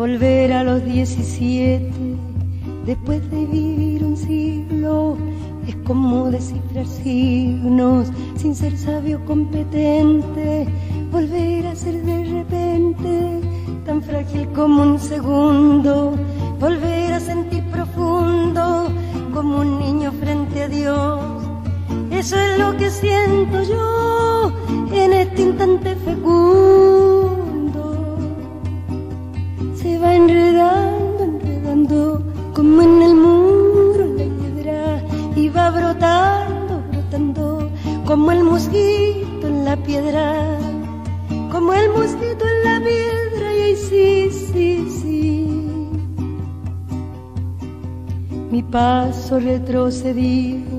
volver a los 17 después de vivir un siglo es como descifrar signos sin ser sabio competente. Volver a ser de repente tan frágil como un segundo. Volver a sentir profundo como un niño frente a Dios. Eso es lo que siento yo en este instante fecundo piedra, como el mosquito en la piedra y ahí sí, sí, sí. Mi paso retrocedido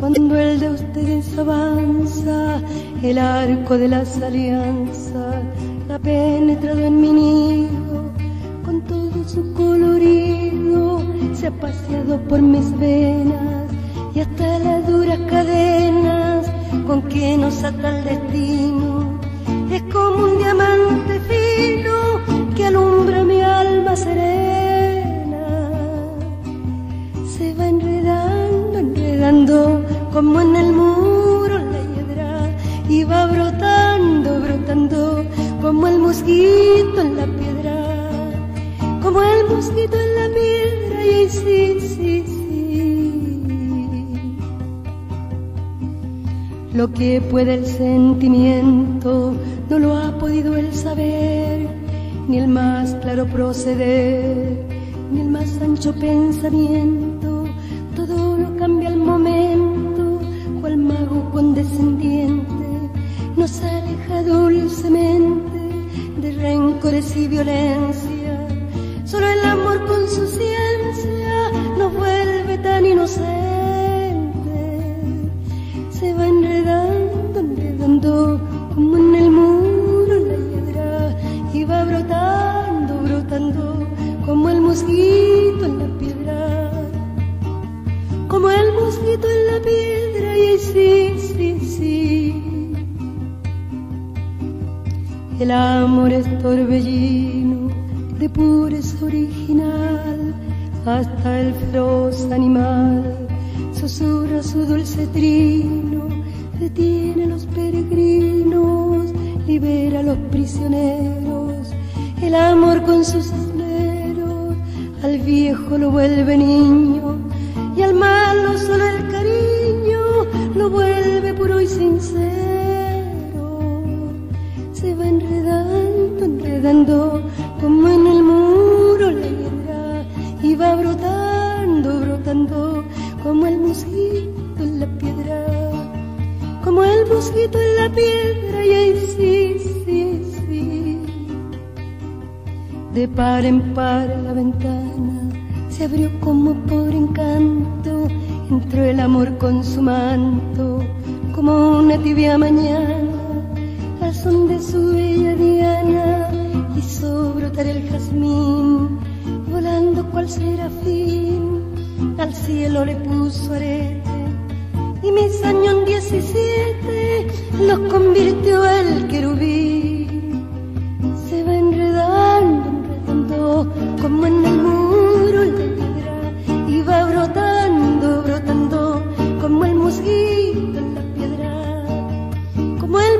cuando el de ustedes avanza, el arco de las alianzas ha penetrado en mi nido con todo su colorido se ha paseado por mis venas y hasta las duras cadenas con que nos ata el destino. Es como un diamante fino que alumbra mi alma serena. Se va enredando, enredando como en el muro la hiedra y va brotando, brotando como el mosquito en la piedra como el mosquito Lo que puede el sentimiento no lo ha podido el saber, ni el más claro proceder, ni el más ancho pensamiento. Todo lo cambia al momento, cual mago condescendiente nos aleja dulcemente de rencores y violencia Solo el amor con su mosquito en la piedra. Como el mosquito en la piedra y sí, sí, sí. El amor es torbellino de pureza original hasta el feroz animal susurra su dulce trino detiene a los peregrinos libera a los prisioneros el amor con sus al viejo lo vuelve niño y al malo solo el cariño lo vuelve puro y sincero. Se va enredando enredando como en el muro la hiedra y va brotando, brotando como el mosquito en la piedra, como el mosquito en la piedra y ahí sí, De par en par la ventana se abrió como por encanto, entró el amor con su manto, como una tibia mañana, al son de su bella diana hizo brotar el jazmín, volando cual serafín, al cielo le puso arete, y mis años 17 los convirtió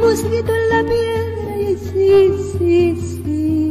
musguito en la piedra y sí, sí, sí.